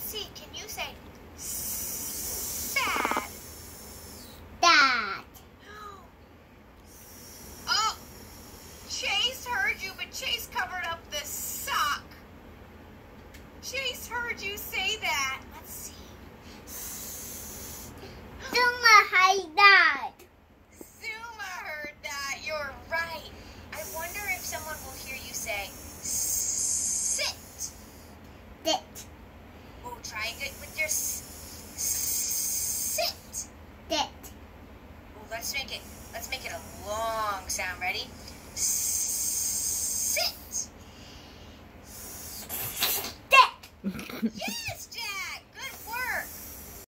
Let's see. Can you say sad? Dad. Oh, Chase heard you, but Chase covered up the sock. Chase heard you say that. Let's see. sit that. Let's make it. Let's make it a long sound. Ready? Sit. Step. yes.